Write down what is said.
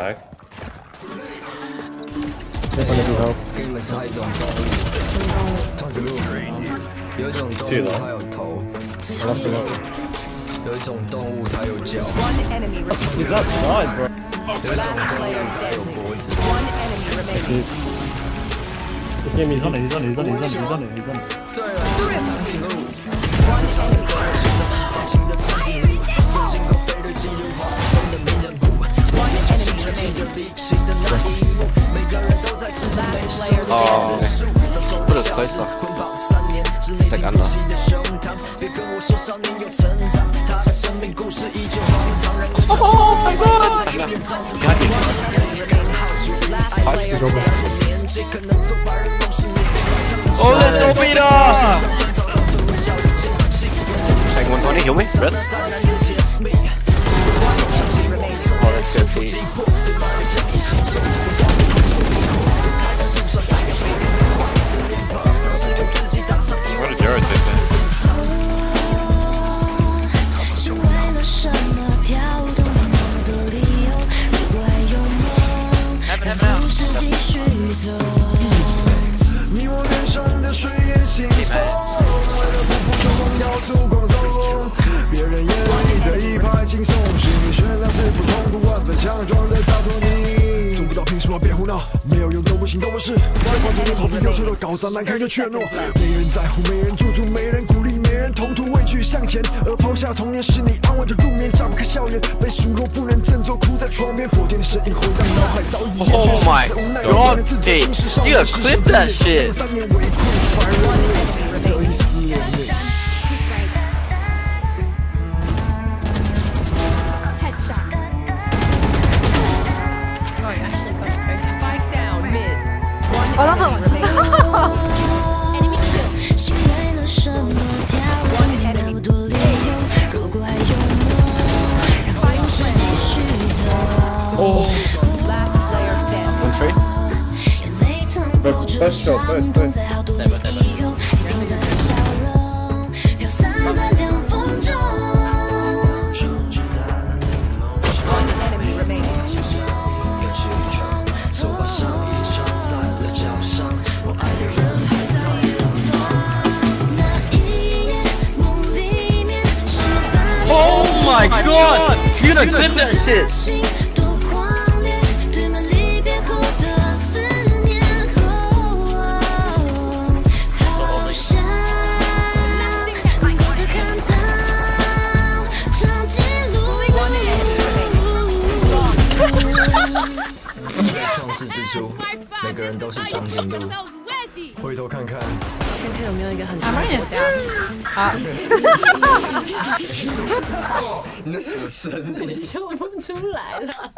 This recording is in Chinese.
back. 给你们猜一种动物，痛苦有一种动物它有头，有一种动物它有脚， One enemy remaining. 你知道知道 bro？有一种 Last 动物 player 它有 standing. 脖子。 One enemy remaining. 你你上哪？你上哪？你上哪？你上哪？你上哪？对了，就是长颈鹿。 历不的那一幕每个人哦在吃着大哥的椰子树这是我小是我张不开嘴的胸我说少年有成命别不是继续走。你我脸上的水烟惺忪，为了不负众望要烛光走。别人眼里的一派轻松，闹？没有用都不行都不是。外放纵的头皮流出的高赞，难堪就怯懦。没人在乎，没人驻足，没人鼓励，没人同途畏惧向前。而抛下童年是你安稳的入眠，张不开笑颜，被数落不能振作，哭在床边。否定的声音回荡脑海，早已厌倦 Oh 世 my god, 人自责 hey, 轻视少 you 年 clip 时 that 的 shit. 事继续走。Last player standing. One tree. 眼泪藏不颈鹿。One enemy remaining. 在创世之初，每个人都是长颈鹿。回头看看，看看有没有一个很长的国那什么声音？笑不出来了。